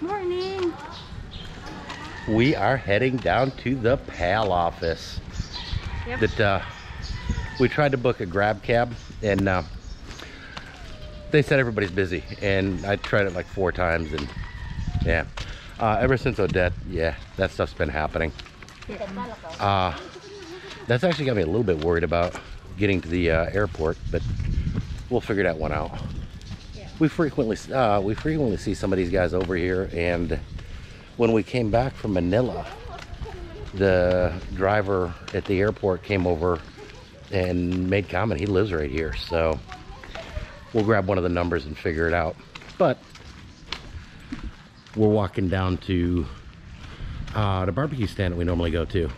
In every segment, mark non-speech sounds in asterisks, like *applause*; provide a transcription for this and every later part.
Morning. We are heading down to the PAL office. Yep. That uh, we tried to book a grab cab and uh, they said everybody's busy and I tried it like four times and yeah. Uh, ever since Odette, yeah, that stuff's been happening. Uh, that's actually got me a little bit worried about getting to the uh, airport, but we'll figure that one out. We frequently uh, we frequently see some of these guys over here, and when we came back from Manila, the driver at the airport came over and made comment. He lives right here, so we'll grab one of the numbers and figure it out. But we're walking down to uh, the barbecue stand that we normally go to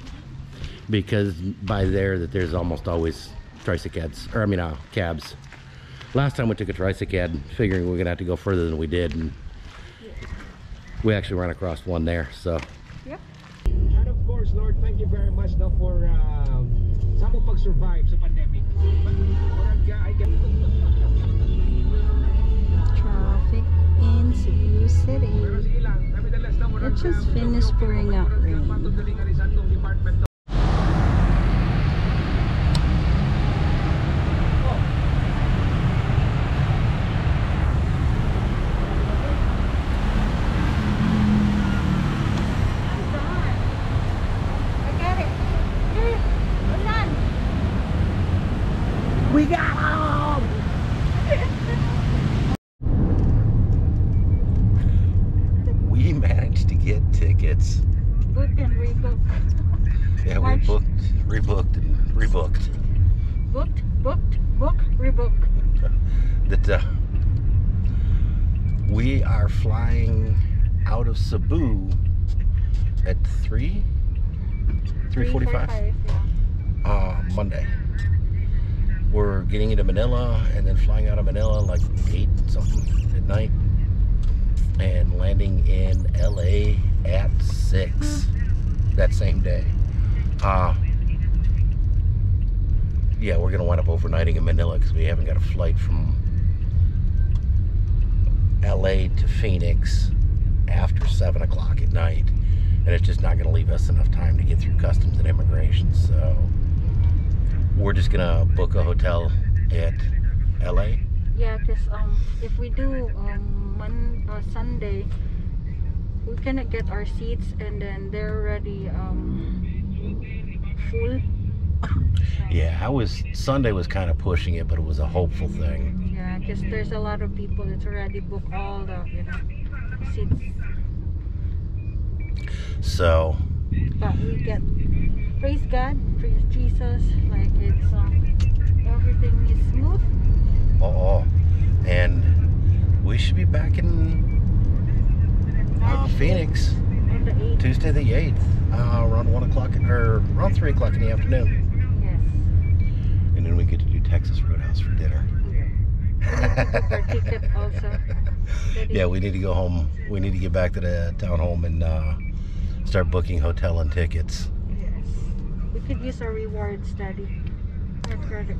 because by there that there's almost always tricycades or I mean uh, cabs. Last time we took a tricycad figuring we are gonna have to go further than we did and we actually ran across one there so Yep. And of course, Lord, thank you very much daw for uh, sa mo pag-survive sa pandemic. But, I can... Traffic in Cebu City. Pero sige lang, nevertheless na murag It just finished pouring out rain. matugalingan ni sa atong department I got it. Here, Ulan. we got him we managed to get tickets Book and rebook. yeah we booked rebooked and rebooked Booked, booked, book, rebook. that uh, we are flying out of Cebu at 3 345 yeah. uh, Monday. We're getting into Manila and then flying out of Manila like 8 something at night and landing in LA at 6 that same day. Uh, yeah, we're going to wind up overnighting in Manila because we haven't got a flight from LA to Phoenix after 7 o'clock at night. And it's just not going to leave us enough time to get through customs and immigration. So we're just going to book a hotel at LA. Yeah, because um, if we do um, Mon- uh, Sunday, we cannot get our seats and then they're already um, full. *laughs* Yeah, I was, Sunday was kind of pushing it, but it was a hopeful thing. Yeah, because there's a lot of people that's already booked all the you know seats. So But we get praise God, praise Jesus, like it's um, everything is smooth. Oh, and we should be back in uh, Phoenix the Tuesday the 8th, uh, around 1 o'clock, or around 3 o'clock in the afternoon. Yes. And then we get to do Texas Roadhouse for dinner. Book our ticket also. *laughs* Yeah, we need to go home. We need to get back to the town home and uh, start booking hotel and tickets. Yes. We could use our rewards, Daddy. Our credit